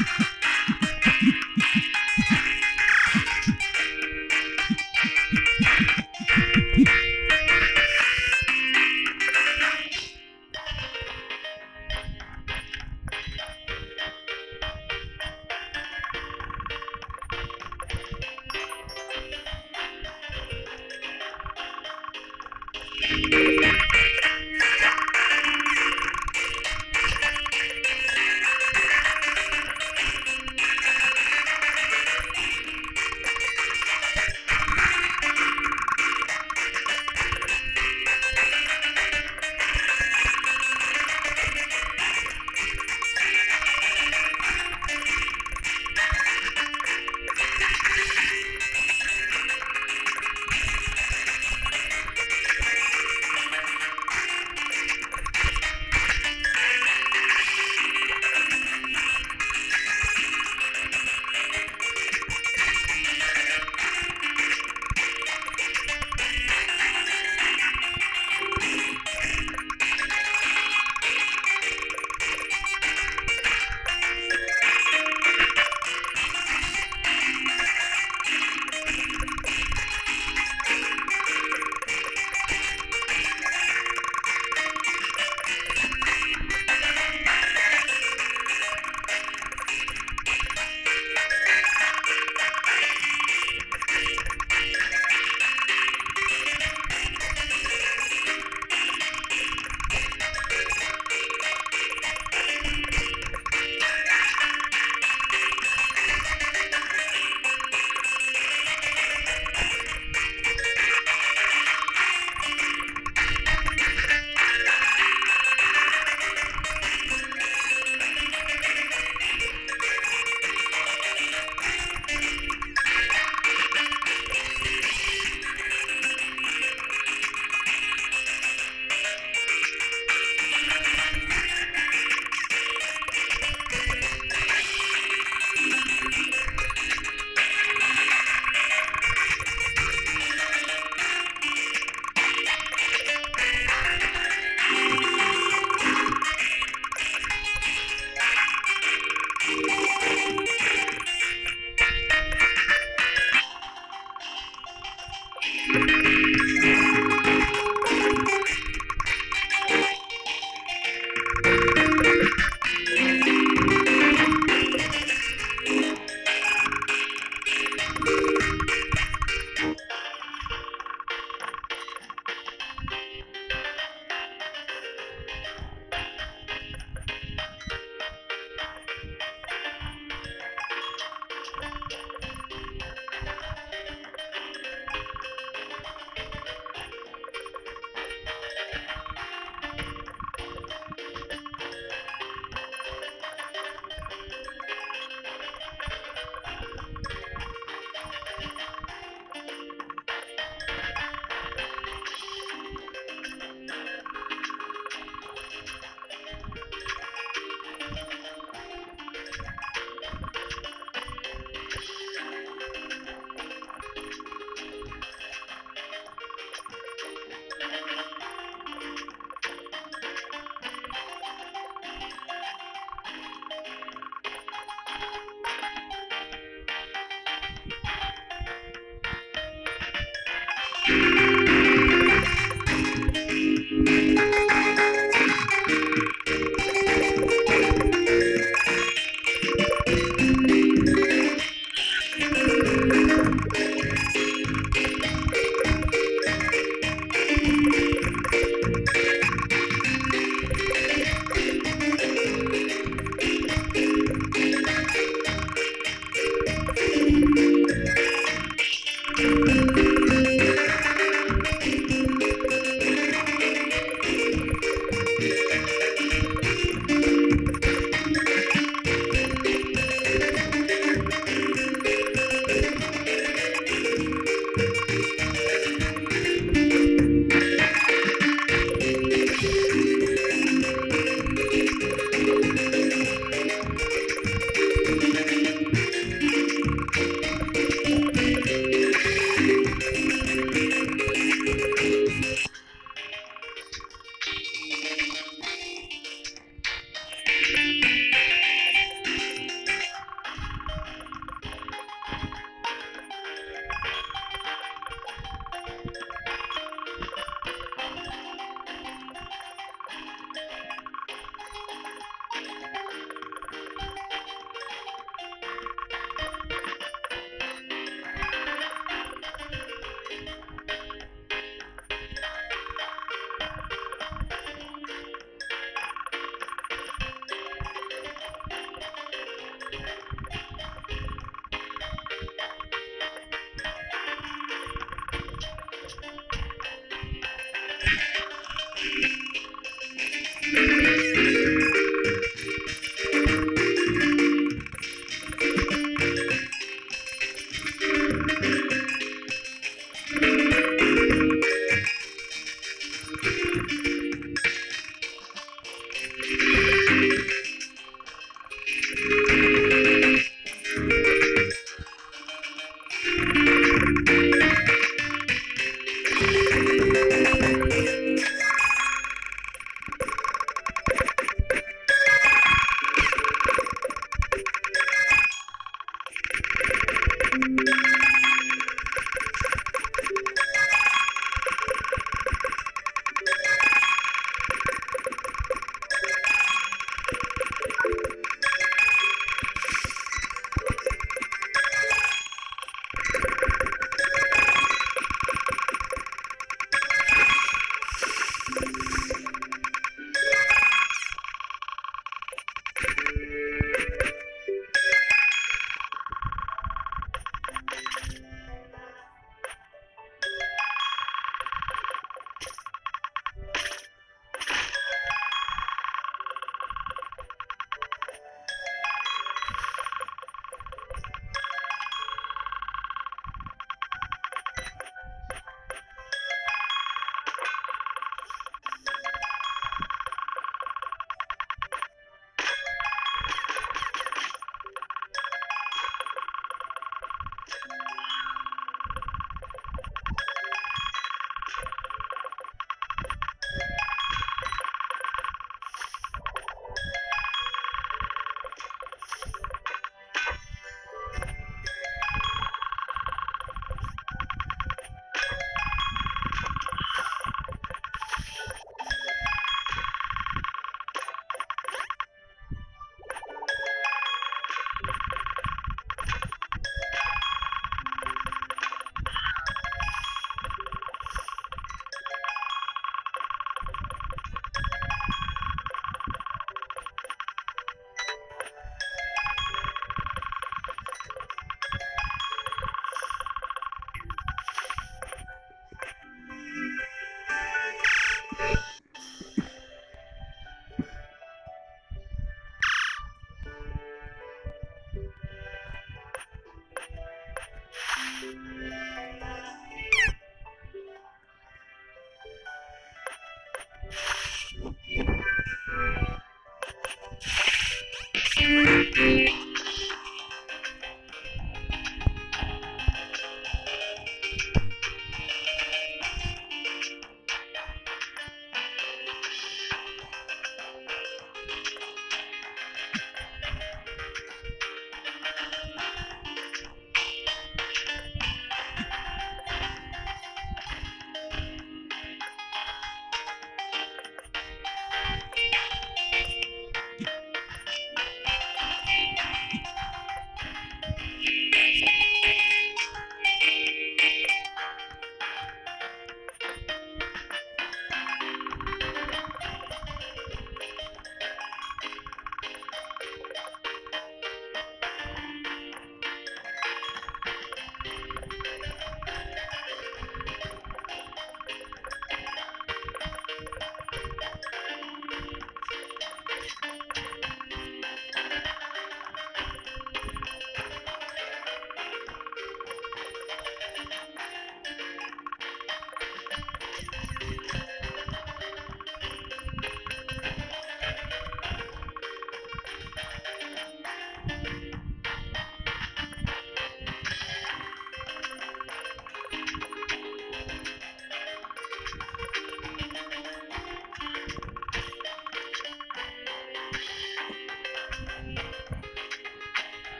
Ha ha ha!